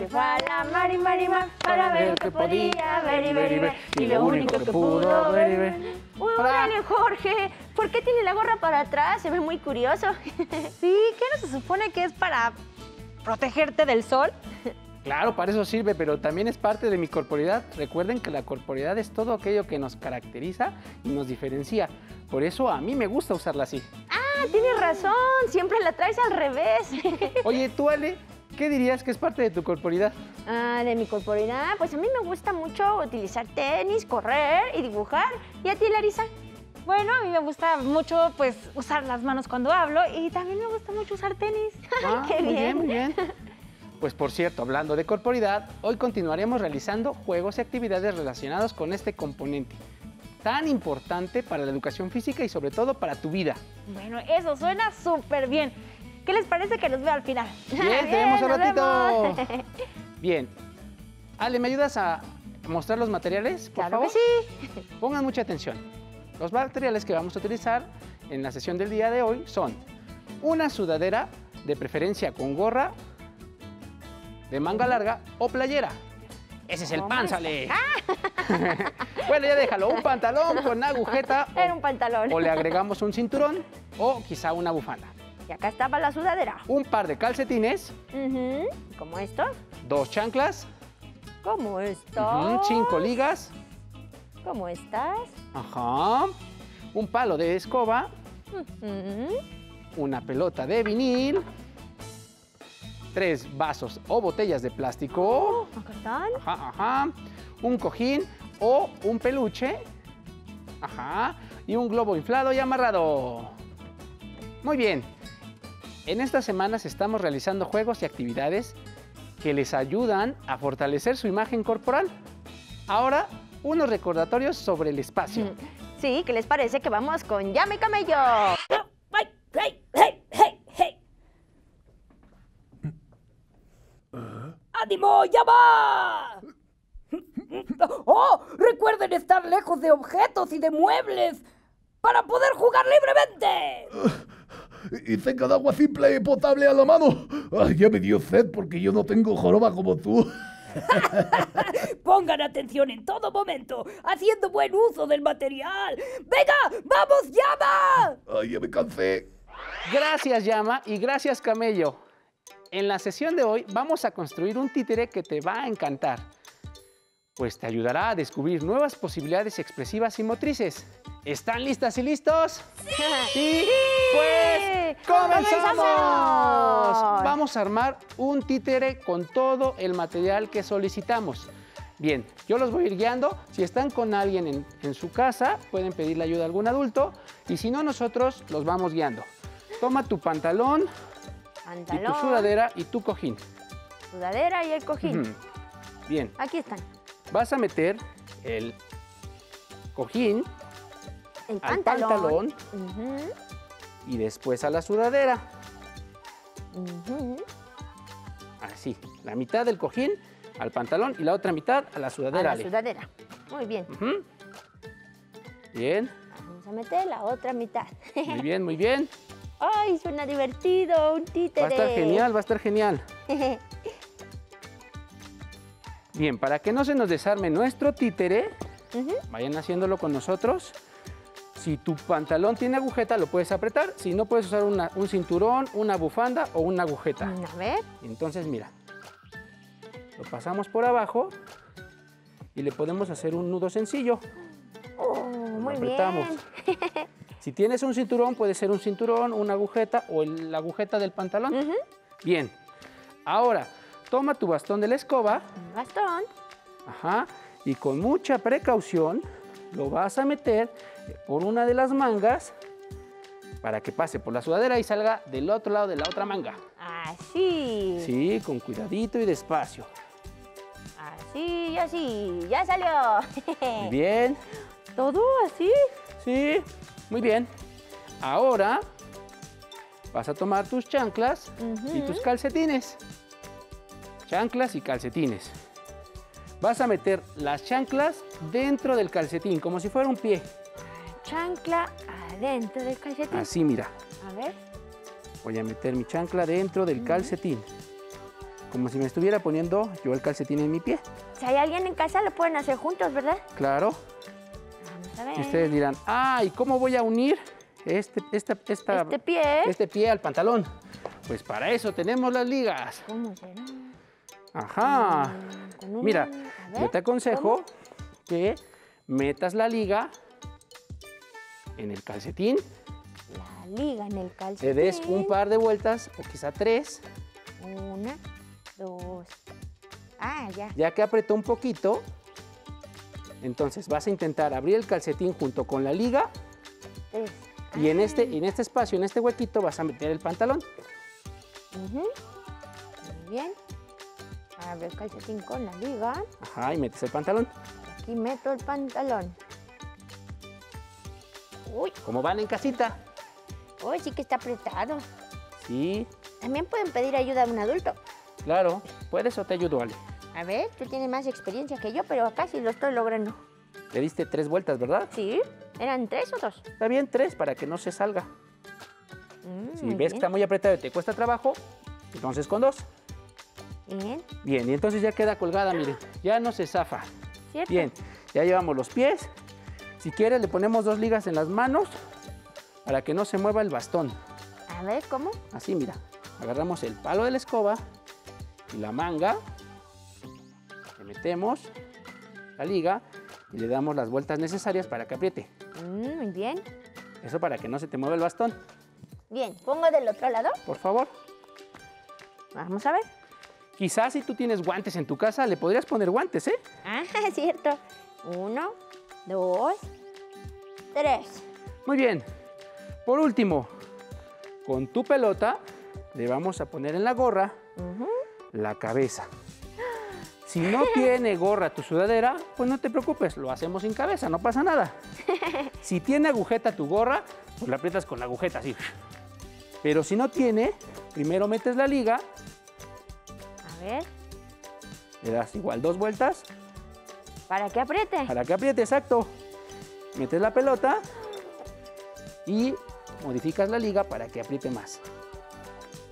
se fue a la mar y mar y mar para ver que podía ver y ver y ver. Y lo único que pudo ver y ver. Uy, órale, Jorge. ¿Por qué tiene la gorra para atrás? Se ve muy curioso. Sí, ¿qué no se supone que es para protegerte del sol? Claro, para eso sirve, pero también es parte de mi corporidad. Recuerden que la corporidad es todo aquello que nos caracteriza y nos diferencia. Por eso a mí me gusta usarla así. Ah, tienes razón. Siempre la traes al revés. Oye, tú, Ale, ¿qué dirías que es parte de tu corporidad? Ah, de mi corporidad, pues a mí me gusta mucho utilizar tenis, correr y dibujar. ¿Y a ti, Larisa? Bueno, a mí me gusta mucho pues usar las manos cuando hablo y también me gusta mucho usar tenis. Ah, qué muy bien, bien. muy bien. Pues por cierto, hablando de corporidad, hoy continuaremos realizando juegos y actividades relacionados con este componente tan importante para la educación física y sobre todo para tu vida. Bueno, eso suena súper bien. ¿Qué les parece que los veo al final? Bien, te vemos un nos ratito. vemos. Bien. Ale, ¿me ayudas a mostrar los materiales, por Claro favor? que sí. Pongan mucha atención. Los materiales que vamos a utilizar en la sesión del día de hoy son una sudadera, de preferencia con gorra, de manga larga o playera. Ese es el pan, sale. bueno, ya déjalo. Un pantalón con agujeta Era o- un pantalón. o le agregamos un cinturón o quizá una bufanda. Y acá estaba la sudadera. Un par de calcetines, Como estos. dos chanclas, Como estos. cinco ligas, Como estas. ajá, un palo de escoba, una pelota de vinil, tres vasos o botellas de plástico, Acá están. ajá, ajá, un cojín o un peluche, ajá, y un globo inflado y amarrado. Muy bien. En estas semanas estamos realizando juegos y actividades que les ayudan a fortalecer su imagen corporal. Ahora, unos recordatorios sobre el espacio. Sí, ¿qué les parece que vamos con Llame Camello? ¡Hey! ¡Hey! ¡Hey! ¡Hey! ¡Ánimo! ¡Ya va! ¡Oh! Recuerden estar lejos de objetos y de muebles para poder jugar libremente. Y tenga de agua simple y potable a la mano. Ay, ya me dio sed porque yo no tengo joroba como tú. Pongan atención en todo momento, haciendo buen uso del material. ¡Venga! ¡Vamos, llama! Ay, ya me cansé. Gracias, Llama, y gracias, Camello. En la sesión de hoy vamos a construir un títere que te va a encantar, pues te ayudará a descubrir nuevas posibilidades expresivas y motrices. ¿Están listas y listos? Sí. Pues comenzamos. Vamos a armar un títere con todo el material que solicitamos. Bien, yo los voy a ir guiando. Si están con alguien en, en su casa, pueden pedirle ayuda a algún adulto. Y si no, nosotros los vamos guiando. Toma tu pantalón, y tu sudadera y tu cojín. sudadera y el cojín. Bien, Aquí están. vas a meter el cojín El al pantalón. y después a la sudadera. Así, la mitad del cojín al pantalón y la otra mitad a la A sudadera. la Ale. sudadera. Muy bien. Bien, Vamos a meter la otra mitad. muy bien, muy bien. ¡Ay, suena divertido! Un títere. Va a estar genial, va a estar genial. Bien, para que no se nos desarme nuestro títere, vayan haciéndolo con nosotros. Si tu pantalón tiene agujeta, lo puedes apretar. Si no, puedes usar una- un cinturón, una bufanda o una agujeta. A ver. Entonces, mira, lo pasamos por abajo y le podemos hacer un nudo sencillo. Oh, Lo muy apretamos. bien. Si tienes un cinturón, puede ser un cinturón, una agujeta o el- la agujeta del pantalón. Bien. Ahora, toma tu bastón de la escoba, Un bastón. ajá, y con mucha precaución lo vas a meter por una de las mangas para que pase por la sudadera y salga del otro lado de la otra manga. Así. Sí, con cuidadito y despacio. Así así. Ya salió. Muy bien. ¿Todo así? Sí, muy bien. Ahora vas a tomar tus chanclas y tus calcetines. Chanclas y calcetines. Vas a meter las chanclas dentro del calcetín, como si fuera un pie. Chancla adentro del calcetín. Así, mira. A ver. Voy a meter mi chancla dentro del calcetín. como si me estuviera poniendo yo el calcetín en mi pie. Si hay alguien en casa, lo pueden hacer juntos, ¿verdad? Claro. Vamos a ver. Y ustedes dirán, ay, ¿cómo voy a unir este, esta, esta- Este pie. este pie al pantalón? Pues para eso tenemos las ligas. ¿Cómo será? Ajá. Un- Mira, yo te aconsejo que metas la liga en el calcetín, La liga en el calcetín. le des un par de vueltas o quizá tres, Una, dos. Ah, ya. ya que apretó un poquito, entonces vas a intentar abrir el calcetín junto con la liga Tres. y en este, en este espacio, en este huequito vas a meter el pantalón. Ujú. Muy bien. Abro el calcetín con la liga. Ajá, y metes el pantalón. Aquí meto el pantalón. Uy, Como van en casita. uy, sí que está apretado. Sí, También pueden pedir ayuda a un adulto. claro. ¿Puedes o te ayudo, Ale? A ver, tú tienes más experiencia que yo, pero acá sí lo estoy logrando. Le diste tres vueltas, ¿verdad? ¿Sí? ¿Eran tres o dos? Está bien, tres para que no se salga. Mm, Si ves que bien. está muy apretado y te cuesta trabajo, entonces con dos. Bien, Bien, y entonces ya queda colgada, miren. Ya no se zafa. ¿cierto? Bien, ya llevamos los pies. Si quieres, le ponemos dos ligas en las manos para que no se mueva el bastón. A ver, ¿cómo? Así, mira. Agarramos el palo de la escoba y la manga. Le metemos la liga y le damos las vueltas necesarias para que apriete. Mm, muy bien. Eso para que no se te mueva el bastón. Bien, pongo del otro lado. Por favor. Vamos a ver. Quizás si tú tienes guantes en tu casa, le podrías poner guantes, ¿eh? Ah, cierto. Uno, dos, tres. Muy bien. Por último, con tu pelota le vamos a poner en la gorra la cabeza. Si no tiene gorra tu sudadera, pues no te preocupes, lo hacemos sin cabeza, no pasa nada. Si tiene agujeta tu gorra, pues la aprietas con la agujeta así. Pero si no tiene, primero metes la liga, A ver, le das igual dos vueltas para que apriete. para que apriete, exacto. Metes la pelota y modificas la liga para que apriete más.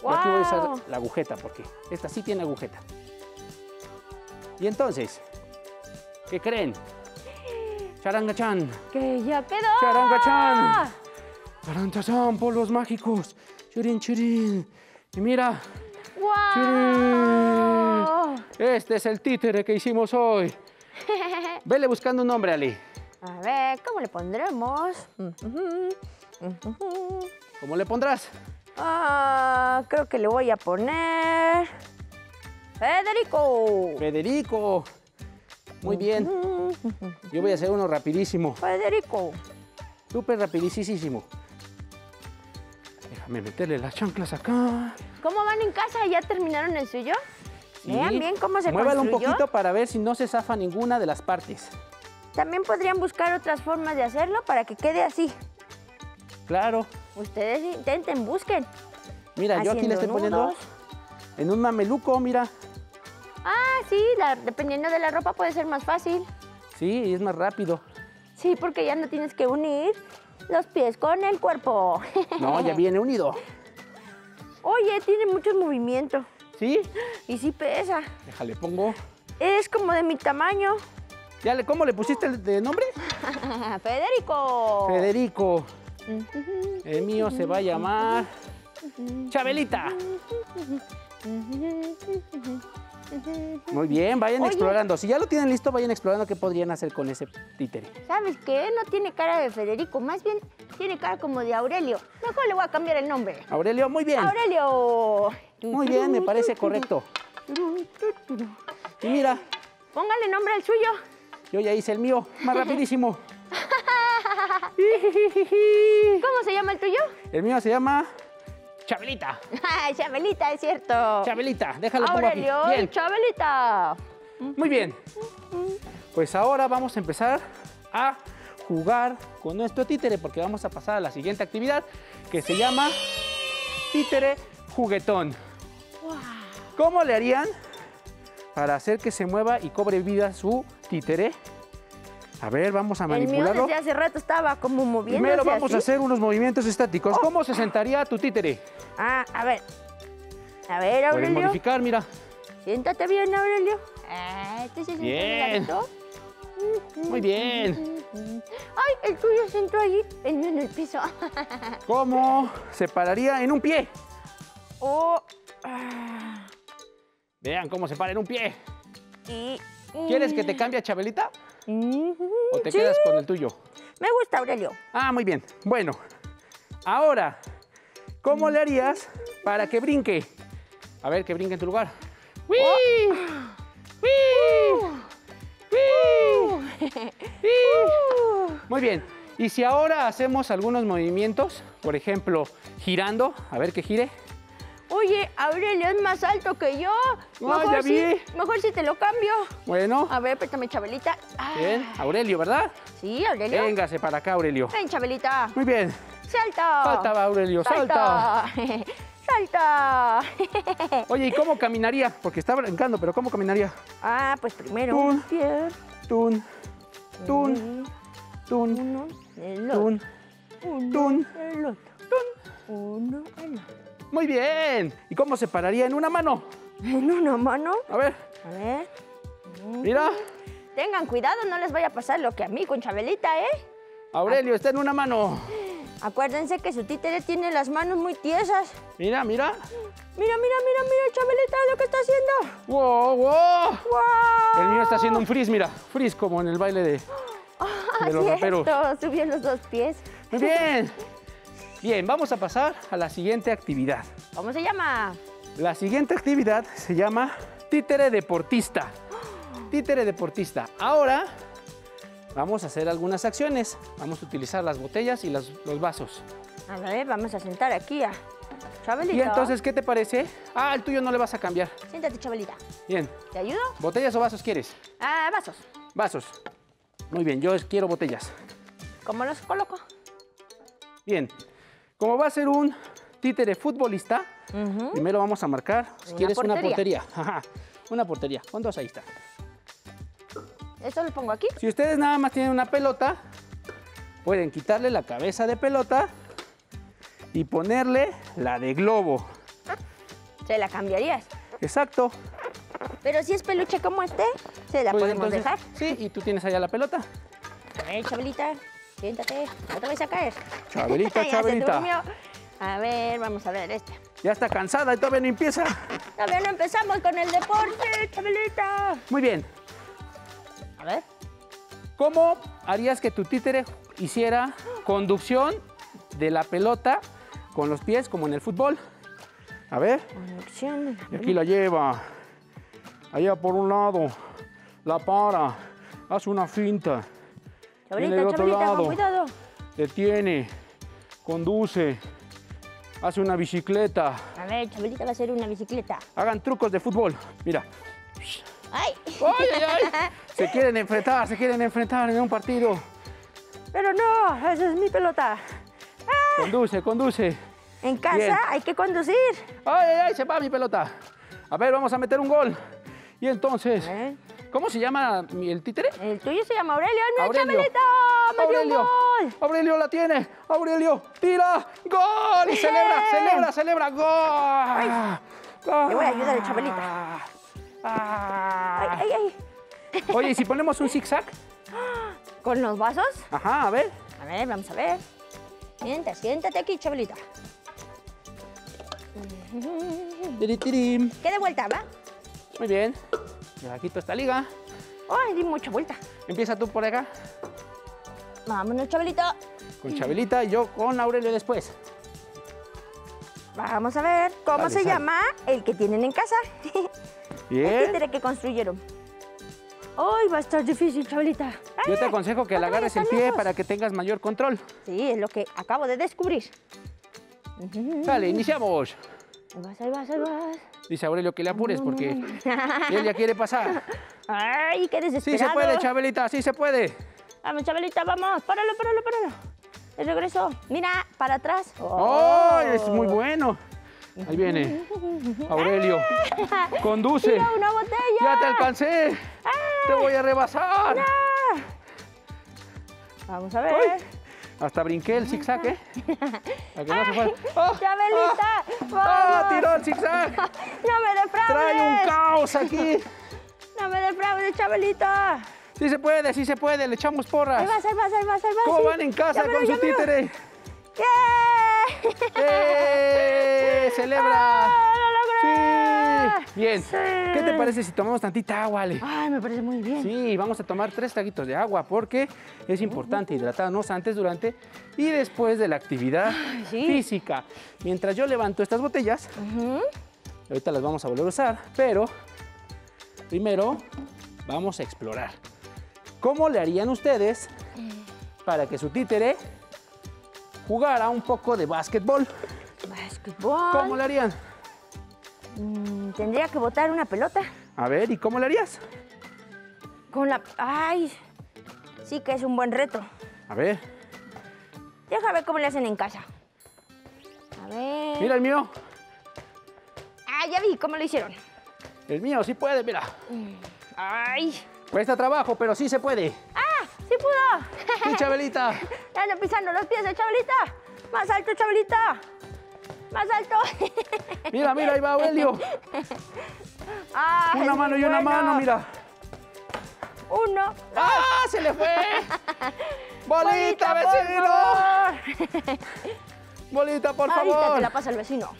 Yo aquí voy a usar la agujeta porque esta sí tiene agujeta. Y entonces, ¿qué creen? Charangachan, Que ya quedó. charangachan, charangachan, polvos mágicos, churin churin. Y mira, ¡Guau! este es el títere que hicimos hoy. Vele buscando un nombre, Ali. A ver, ¿cómo le pondremos? ¿Cómo le pondrás? Ah, creo que le voy a poner. Federico. Federico. Muy bien. Yo voy a hacer uno rapidísimo. Federico. Súper rapidísimo. Déjame meterle las chanclas acá. ¿Cómo van en casa? ¿Ya terminaron el suyo? Vean Sí. bien cómo se Muévalo un construyó. poquito para ver si no se zafa ninguna de las partes. También podrían buscar otras formas de hacerlo para que quede así. Claro. Ustedes intenten, busquen. Mira, yo aquí le estoy poniendo nudos. en un mameluco, mira. Ah, sí, la- dependiendo de la ropa puede ser más fácil. Sí, y es más rápido. Sí, porque ya no tienes que unir los pies con el cuerpo. No, ya viene unido. Oye, tiene mucho movimiento ¿Sí? y sí pesa. Déjale, pongo. Es como de mi tamaño. ¿Ya le, ¿Cómo le pusiste el de nombre? Federico. Federico. El mío se va a llamar Chabelita. Muy bien, vayan Oye. explorando. Si ya lo tienen listo, vayan explorando qué podrían hacer con ese títere. ¿Sabes qué? No tiene cara de Federico, más bien tiene cara como de Aurelio. Mejor le voy a cambiar el nombre. Aurelio, muy bien. Aurelio. Muy bien, me parece correcto. Y mira, Póngale nombre al suyo. yo ya hice el mío, más rapidísimo. ¿Cómo se llama el tuyo? El mío se llama Chabelita. Ay, Chabelita, es cierto. Chabelita, déjalo pongo aquí. Aurelio, Bien, Chabelita. muy bien. Pues ahora vamos a empezar a jugar con nuestro títere porque vamos a pasar a la siguiente actividad que se llama títere juguetón. ¿Cómo le harían para hacer que se mueva y cobre vida su títere? A ver, vamos a El mío manipularlo. desde hace rato estaba como moviéndose Primero vamos así. a hacer unos movimientos estáticos. ¿Cómo se sentaría tu títere? Ah, a ver. A ver, Puedes Aurelio. modificar, mira. Siéntate bien, Aurelio. Ah, este se Bien. Muy bien. Ay, el tuyo se sentó ahí, el mío en el piso. ¿Cómo se pararía en un pie? Oh, ah, Vean cómo se para en un pie. y, ¿Quieres que te cambie a Chabelita Mm, o te sí, quedas con el tuyo? Me gusta, Aurelio. Ah, muy bien. Bueno, ahora, ¿cómo le harías para que brinque? A ver, que brinque en tu lugar. ¡Wii! ¡Wii! ¡Wii! ¡Wii! Muy bien. Y si ahora hacemos algunos movimientos, por ejemplo, girando, a ver que gire. Oye, Aurelio es más alto que yo. Ah, ya si, vi. mejor si te lo cambio. Bueno, A ver, préstame, Chabelita. Ah, bien. Aurelio, ¿verdad? Sí, Aurelio. Véngase para acá, Aurelio. Ven, Chabelita. Muy bien. Salta. Salta, Aurelio, salta. Salta. Oye, ¿y cómo caminaría? Porque está brincando, pero ¿cómo caminaría? ah, pues primero Tun. un pie. Tun, tun, tun, Uno, el otro. tun. Uno, tun, el otro. Uno, el otro. Muy bien. ¿Y cómo se pararía en una mano? En una mano. A ver, A ver. mira. Tengan cuidado, no les vaya a pasar lo que a mí con Chabelita, ¿eh? Aurelio está en una mano. Acuérdense que su títere tiene las manos muy tiesas. Mira, mira. Mira, mira, mira, mira, Chabelita, lo que está haciendo. ¡Wow, wow! ¡Wow! El mío está haciendo un freeze, mira. Freeze como en el baile de, de los raperos. Subió los dos pies. Muy bien. Bien, vamos a pasar a la siguiente actividad. ¿Cómo se llama? La siguiente actividad se llama títere deportista. Títere deportista. Ahora vamos a hacer algunas acciones. Vamos a utilizar las botellas y las- los vasos. A ver, vamos a sentar aquí a Chabelita. Y entonces, ¿qué te parece? Ah, el tuyo no le vas a cambiar. Siéntate, Chabelita. Bien. ¿Te ayudo? ¿Botellas o vasos quieres? Ah, vasos. Vasos. Muy bien, yo quiero botellas. ¿Cómo los coloco? Bien. Como va a ser un títere futbolista, primero vamos a marcar, si Una quieres, una portería. Ajá, una portería. Con dos ahí está. ¿Esto lo pongo aquí? Si ustedes nada más tienen una pelota, pueden quitarle la cabeza de pelota y ponerle la de globo. Se la cambiarías. Exacto. Pero si es peluche como este, se la Pues podemos entonces, dejar. Sí, y tú tienes allá la pelota. A ver, Chabelita, siéntate. No te vayas a caer. Chabelita, Ya Chabelita. A ver, vamos a ver este. Ya está cansada y todavía no empieza. Todavía no empezamos con el deporte, Chabelita. Muy bien. A ver. ¿Cómo harías que tu títere hiciera conducción de la pelota con los pies como en el fútbol? A ver, Conexión. y aquí la lleva. Allá por un lado, la para, hace una finta, Viene Chabelita, del otro Chabelita, lado. con cuidado. detiene, conduce, hace una bicicleta. A ver, Chabelita va a hacer una bicicleta. Hagan trucos de fútbol. Mira. ¡Ay! ¡Ay, ay, ay! Se quieren enfrentar, se quieren enfrentar en un partido. Pero no, esa es mi pelota. Conduce, conduce. En casa Bien. hay que conducir. ¡Ay, ay, ay! Se va mi pelota. A ver, vamos a meter un gol. Y entonces, ¿Eh? ¿Cómo se llama el títere? El tuyo se llama Aurelio, el mío Aurelio. Chabelita. ¡Me dio un Aurelio. gol! Aurelio la tiene. Aurelio, tira. ¡Gol! Y celebra, celebra, celebra. ¡Gol! ¡Gol! Le voy a ayudar a Chabelita. Ah. Ay, ay, ay. Oye, ¿y si ponemos un zigzag? ¿Con los vasos? Ajá, a ver. A ver, vamos a ver. Siéntate, siéntate aquí, Chabelita. ¿Qué de vuelta, va? Muy bien. Ya quito esta liga. Ay, di mucha vuelta. Empieza tú por acá Vámonos, Chabelita. con Chabelita y yo con Aurelio después. Vamos a ver cómo se sale. llama el que tienen en casa. El Bien. títere que construyeron. Ay, va a estar difícil, Chabelita. Yo te aconsejo que no le te agarres el pie lejos. para que tengas mayor control. Sí, es lo que acabo de descubrir. Dale, iniciamos. Ahí vas, ahí vas, ahí vas. Dice Aurelio que le apures porque él ya quiere pasar. Ay, qué Sí desesperado. se puede, Chabelita, sí se puede. Vamos, Chabelita, vamos. Páralo, páralo, páralo. El regreso. Mira, para atrás. ¡Oh! Es muy bueno. Ahí viene. Aurelio. Conduce. Mira, una botella. Ya te alcancé. Te voy a rebasar. Vamos a ver. Ay. Hasta brinqué el zigzag, ¿eh? Para que no se. ¡Oh! Chabelita, ¡Ah! vamos. ¡Tiró el zigzag! No me defraudes. ¡Trae un caos aquí! No me defraudes, Chabelita. Sí se puede, sí se puede, le echamos porras. Ahí vas, ahí vas, ahí vas, ahí vas. ¿Cómo sí. van en casa con su títere? ¡Yeah! ¡Eh! ¡Celebra! ¡Ah, lo logré! Sí. Bien. Sí. ¿Qué te parece si tomamos tantita agua, Ale? Ay, me parece muy bien. Sí, vamos a tomar tres traguitos de agua porque es importante hidratarnos antes, durante y después de la actividad sí. física. Mientras yo levanto estas botellas, ahorita las vamos a volver a usar, pero primero vamos a explorar. ¿Cómo le harían ustedes para que su títere jugara un poco de básquetbol? Básquetbol. ¿Cómo le harían? Mm, Tendría que botar una pelota A ver, ¿y cómo le harías? con la... Ay, sí que es un buen reto. A ver, Deja ver cómo le hacen en casa. A ver... mira el mío. Ah, ya vi cómo lo hicieron. El mío sí puede, mira. Ay. Cuesta trabajo, pero sí se puede. ¡Ah! ¡Sí pudo! Sí, Chabelita. Ya ando pisando los pies, ¿eh, Chabelita. Más alto, Chabelita. Más alto. Mira, mira, ahí va Aurelio. Ah, Una mano y una bueno. mano, mira. Uno. ¡Ah! ¡Se le fue! ¡Bolita, vecino! favor. ¡Bolita, por Ahorita te favor! la pasa el vecino.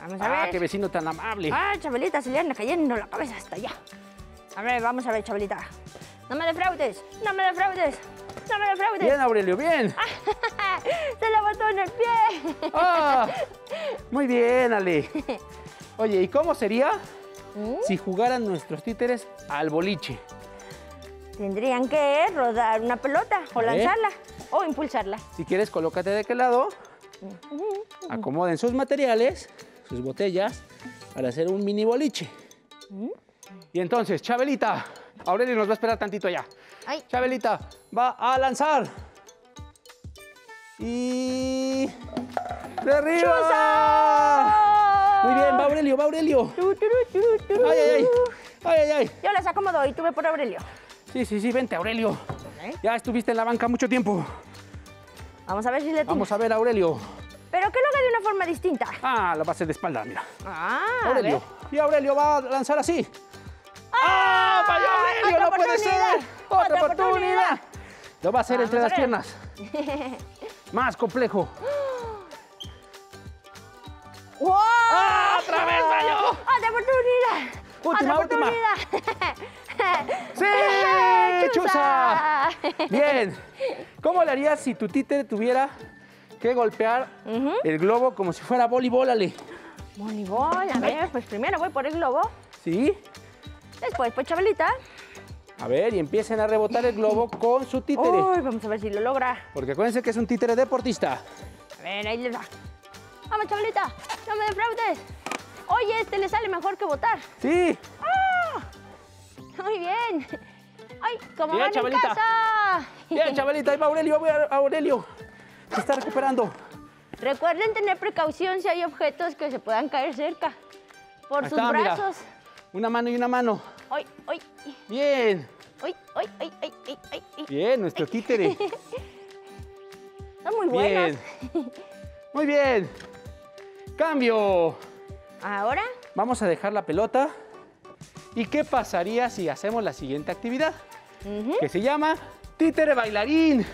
Vamos a ¡Ah, ver. qué vecino tan amable! Ah, Chabelita, se le anda cayendo la cabeza hasta allá. A ver, vamos a ver, Chabelita. No me defraudes, no me defraudes, no me defraudes. Bien, Aurelio, bien. El pie. ¡Ah! Muy bien, Ale. Oye, ¿y cómo sería ¿Mm? si jugaran nuestros títeres al boliche? Tendrían que rodar una pelota o lanzarla o impulsarla. Si quieres, colócate de aquel lado. Acomoden sus materiales, sus botellas, para hacer un mini boliche. Y entonces, Chabelita, Aurelio nos va a esperar tantito allá. Ay, Chabelita va a lanzar. Y. ¡Derriba! Muy bien, va Aurelio, va Aurelio. Turu. ¡Ay, ay, ay! ¡Ay, ay, ay! Yo las acomodo y tú ve por Aurelio. Sí, sí, sí, vente, Aurelio. Ok. Ya estuviste en la banca mucho tiempo. Vamos a ver si le Vamos a ver, Aurelio. Pero que lo haga de una forma distinta. Ah, la base de espalda, mira. Ah, a Aurelio. Y Aurelio va a lanzar así. ¡Ah! ¡Falló Aurelio! otra ¡No puede ser! oportunidad, ¡Otra otra oportunidad! Lo va a hacer Vamos entre a las piernas. Más complejo. ¡Wow! ¡Ah! ¡Otra vez falló! ¡Otra oportunidad! Última, ¡Otra última. oportunidad! ¡Sí! ¡Chusa! Bien. ¿Cómo le harías si tu títere tuviera que golpear el globo como si fuera voleibol, Ale? Voleibol, a ver, pues primero voy por el globo, ¿Sí? después pues Chabelita. A ver, y empiecen a rebotar el globo con su títere. Uy, vamos a ver si lo logra. Porque acuérdense que es un títere deportista. A ver, ahí les va. Vamos, Chabelita, no me defraudes. Oye, este le sale mejor que votar. ¡Sí! Muy bien. Ay, como van Chabelita. en casa. Bien, Chabelita, ahí va Aurelio, ahí va Aurelio. Se está recuperando. Recuerden tener precaución si hay objetos que se puedan caer cerca. Por Ahí sus está, mira. brazos. Una mano y una mano. Bien, bien, nuestro títere. Son muy buenos. Bien. Muy bien. Cambio. Ahora, Vamos a dejar la pelota. ¿Y qué pasaría si hacemos la siguiente actividad? Que se llama títere bailarín.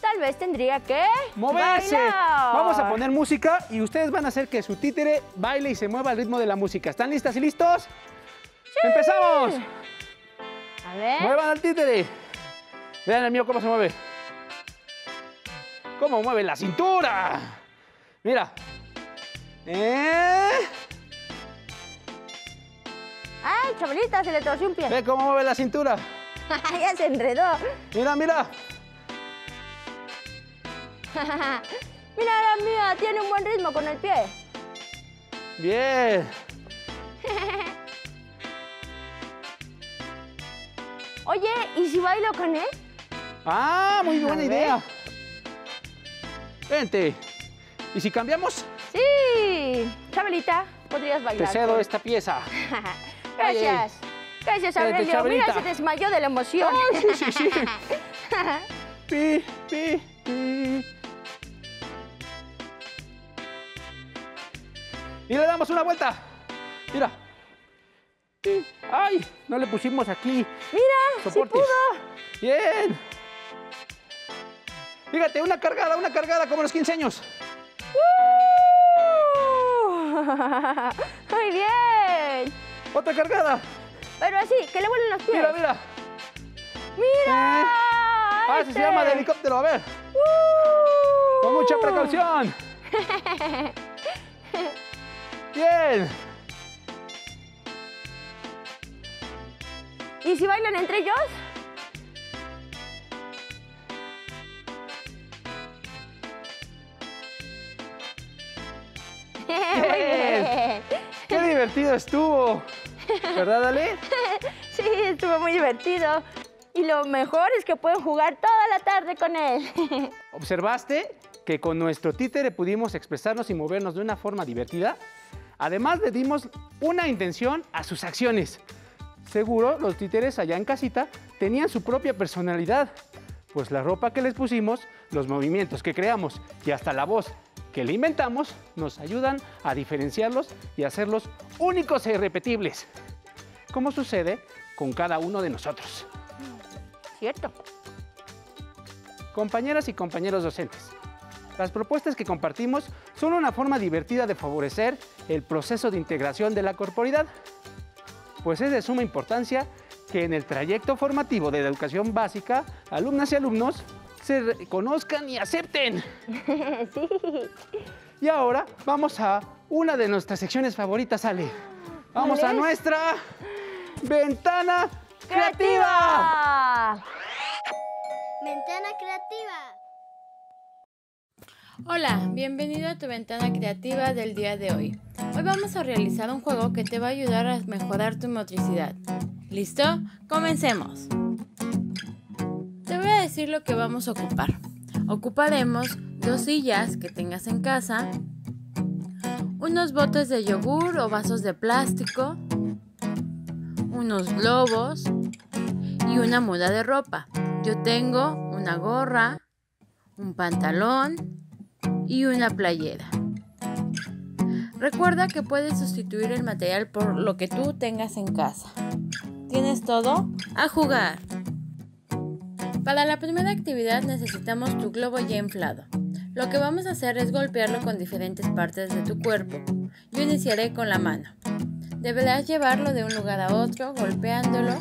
tal vez tendría que Moverse. bailar. Vamos a poner música y ustedes van a hacer que su títere baile y se mueva al ritmo de la música. ¿Están listas y listos? ¡Empezamos! A ver. Muevan al títere. Vean el mío cómo se mueve. ¿Cómo mueve la cintura? Mira. ¿Eh? Ay, Chabelita, se le torció un pie. Ve cómo mueve la cintura. ya se enredó. Mira, mira. Mira la mía, tiene un buen ritmo con el pie. Bien. Oye, ¿y si bailo con él? Ah, muy buena idea. Vente. ¿Y si cambiamos? Sí. Chabelita, podrías Te bailar. cedo con- esta pieza. Gracias. Gracias, Aurelio. Mira, se desmayó de la emoción. Sí, sí, sí. Pi, pi. Y le damos una vuelta. Mira. ¡Ay! No le pusimos aquí. Mira, sí soportes. pudo. Bien. Fíjate, una cargada, una cargada como los 15 años. ¡Uh! Muy bien. Otra cargada. Pero así, que le vuelen los pies. Mira, mira. Mira. Eh. Ah, así se este. llama de helicóptero. A ver, ¡Uh! con mucha precaución. Bien. ¿Y si bailan entre ellos? Qué divertido estuvo. ¿Verdad, Ale? Sí, estuvo muy divertido. Y lo mejor es que pueden jugar toda la tarde con él. ¿Observaste que con nuestro títere pudimos expresarnos y movernos de una forma divertida? Además le dimos una intención a sus acciones. Seguro los títeres allá en casita tenían su propia personalidad, pues la ropa que les pusimos, los movimientos que creamos y hasta la voz que le inventamos nos ayudan a diferenciarlos y hacerlos únicos e irrepetibles, como sucede con cada uno de nosotros. ¿Cierto? Compañeras y compañeros docentes, las propuestas que compartimos son una forma divertida de favorecer el proceso de integración de la corporidad, pues es de suma importancia que en el trayecto formativo de la educación básica, alumnas y alumnos se reconozcan y acepten. sí. Y ahora vamos a una de nuestras secciones favoritas, Ale. Vamos a es? nuestra ventana creativa. ¡Creativa! Ventana creativa. Hola, bienvenido a tu ventana creativa del día de hoy. Hoy vamos a realizar un juego que te va a ayudar a mejorar tu motricidad. ¿Listo? Comencemos. Te voy a decir lo que vamos a ocupar. Ocuparemos dos sillas que tengas en casa, unos botes de yogur o vasos de plástico, unos globos y una muda de ropa. Yo tengo una gorra, un pantalón y una playera. Recuerda que puedes sustituir el material por lo que tú tengas en casa. ¿Tienes todo? ¡A jugar! Para la primera actividad necesitamos tu globo ya inflado. Lo que vamos a hacer es golpearlo con diferentes partes de tu cuerpo. Yo iniciaré con la mano. Deberás llevarlo de un lugar a otro golpeándolo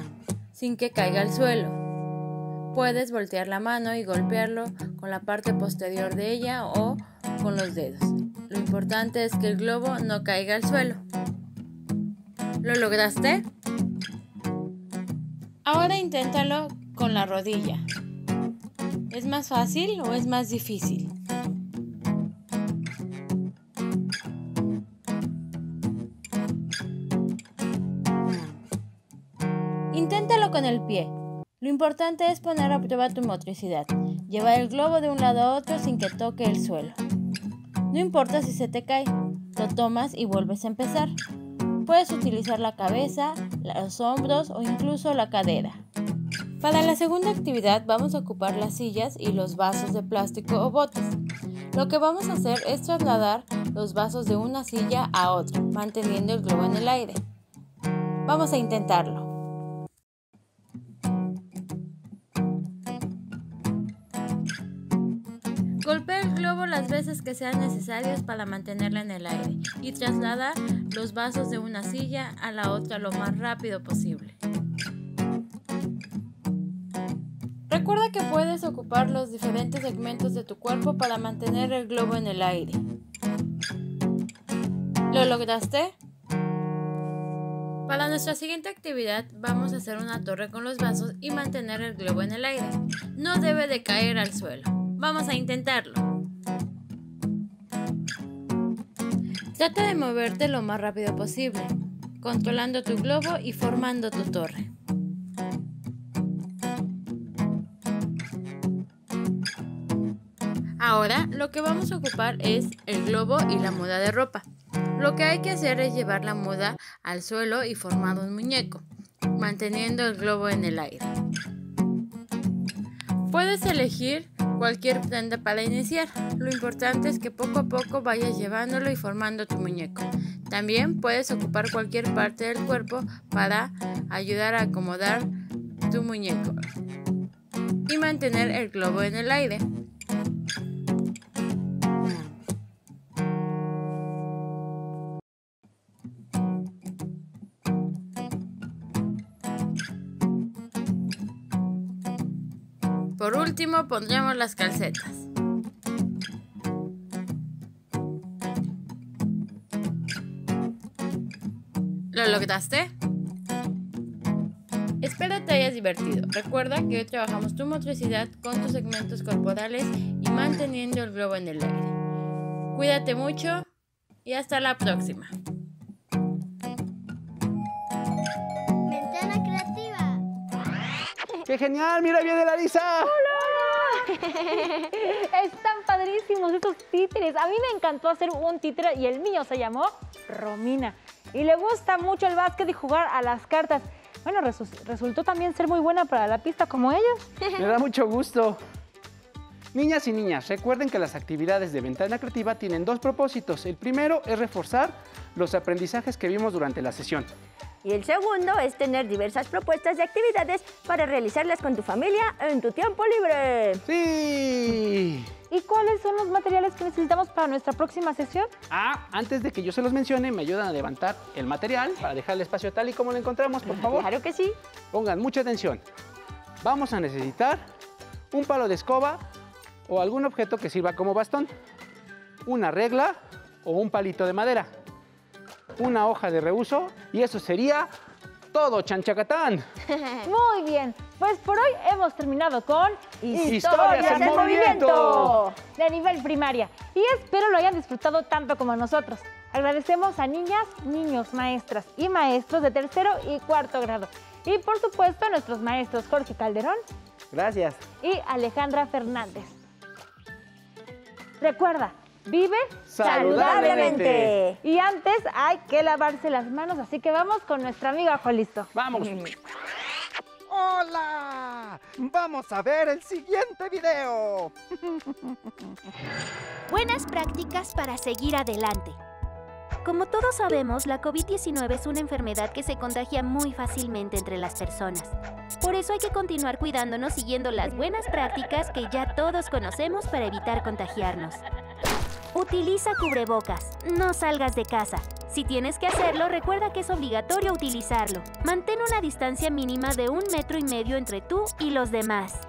sin que caiga al suelo. Puedes voltear la mano y golpearlo con la parte posterior de ella o con los dedos. Lo importante es que el globo no caiga al suelo. ¿Lo lograste? Ahora inténtalo con la rodilla. ¿Es más fácil o es más difícil? Inténtalo con el pie. Lo importante es poner a prueba tu motricidad. Llevar el globo de un lado a otro sin que toque el suelo. No importa si se te cae, lo tomas y vuelves a empezar. Puedes utilizar la cabeza, los hombros o incluso la cadera. Para la segunda actividad vamos a ocupar las sillas y los vasos de plástico o botes. Lo que vamos a hacer es trasladar los vasos de una silla a otra, manteniendo el globo en el aire. Vamos a intentarlo. Las veces que sean necesarias para mantenerla en el aire y traslada los vasos de una silla a la otra lo más rápido posible. Recuerda que puedes ocupar los diferentes segmentos de tu cuerpo para mantener el globo en el aire. ¿Lo lograste? Para nuestra siguiente actividad vamos a hacer una torre con los vasos y mantener el globo en el aire. No debe de caer al suelo. Vamos a intentarlo. Trata de moverte lo más rápido posible, controlando tu globo y formando tu torre. Ahora lo que vamos a ocupar es el globo y la muda de ropa. Lo que hay que hacer es llevar la muda al suelo y formar un muñeco, manteniendo el globo en el aire. Puedes elegir cualquier prenda para iniciar. Lo importante es que poco a poco vayas llevándolo y formando tu muñeco. También puedes ocupar cualquier parte del cuerpo para ayudar a acomodar tu muñeco y mantener el globo en el aire. Último pondremos las calcetas. ¿Lo lograste? Espero te hayas divertido. Recuerda que hoy trabajamos tu motricidad con tus segmentos corporales y manteniendo el globo en el aire. Cuídate mucho y hasta la próxima. Ventana creativa. ¡Qué genial! ¡Mira, viene Larisa! Están padrísimos estos títeres. A mí me encantó hacer un títere y el mío se llamó Romina. Y le gusta mucho el básquet y jugar a las cartas. Bueno, resu- resultó también ser muy buena para la pista como ellos. Me da mucho gusto. Niñas y niñas, recuerden que las actividades de Ventana Creativa tienen dos propósitos. El primero es reforzar los aprendizajes que vimos durante la sesión. Y el segundo es tener diversas propuestas de actividades para realizarlas con tu familia en tu tiempo libre. ¡Sí! ¿Y cuáles son los materiales que necesitamos para nuestra próxima sesión? Ah, antes de que yo se los mencione, me ayudan a levantar el material para dejar el espacio tal y como lo encontramos, por favor. Claro que sí. Pongan mucha atención. Vamos a necesitar un palo de escoba o algún objeto que sirva como bastón, una regla o un palito de madera, una hoja de reuso y eso sería todo, chanchacatán. Muy bien, pues por hoy hemos terminado con Historias en movimiento. de nivel primaria y espero lo hayan disfrutado tanto como nosotros. Agradecemos a niñas, niños, maestras y maestros de tercero y cuarto grado. Y por supuesto a nuestros maestros Jorge Calderón Gracias. y Alejandra Fernández. Recuerda, vive Saludablemente. Y antes hay que lavarse las manos, así que vamos con nuestra amiga Jolisto. Vamos. ¡Hola! Vamos a ver el siguiente video. Buenas prácticas para seguir adelante. Como todos sabemos, la COVID-19 es una enfermedad que se contagia muy fácilmente entre las personas. Por eso hay que continuar cuidándonos siguiendo las buenas prácticas que ya todos conocemos para evitar contagiarnos. Utiliza cubrebocas. No salgas de casa. Si tienes que hacerlo, recuerda que es obligatorio utilizarlo. Mantén una distancia mínima de un metro y medio entre tú y los demás.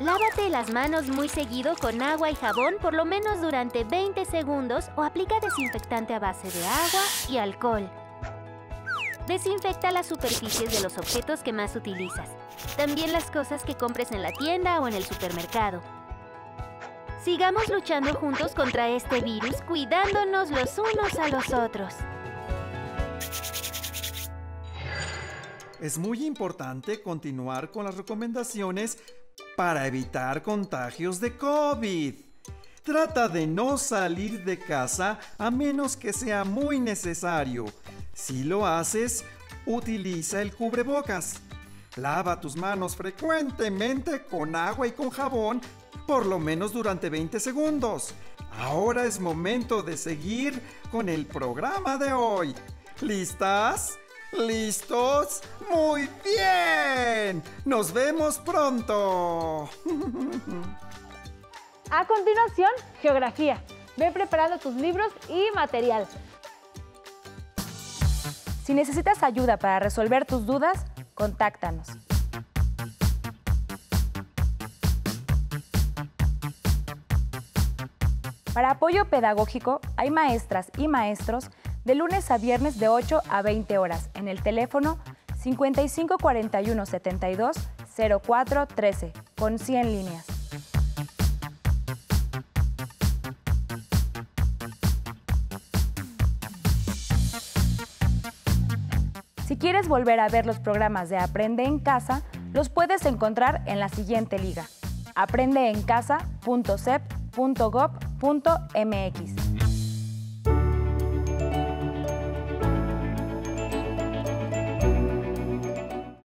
Lávate las manos muy seguido con agua y jabón por lo menos durante 20 segundos o aplica desinfectante a base de agua y alcohol. Desinfecta las superficies de los objetos que más utilizas. También las cosas que compres en la tienda o en el supermercado. Sigamos luchando juntos contra este virus, cuidándonos los unos a los otros. Es muy importante continuar con las recomendaciones para evitar contagios de COVID. Trata de no salir de casa a menos que sea muy necesario. Si lo haces, utiliza el cubrebocas. Lava tus manos frecuentemente con agua y con jabón por lo menos durante 20 segundos. Ahora es momento de seguir con el programa de hoy. ¿Listas? ¿Listos? Muy bien. Nos vemos pronto. A continuación, geografía. Ve preparando tus libros y material. Si necesitas ayuda para resolver tus dudas, contáctanos. Para apoyo pedagógico, hay maestras y maestros de lunes a viernes de 8 a 20 horas en el teléfono 5541 72 04 13 con 100 líneas. Si quieres volver a ver los programas de Aprende en Casa, los puedes encontrar en la siguiente liga: aprendeencasa.cep.gov.mx m.x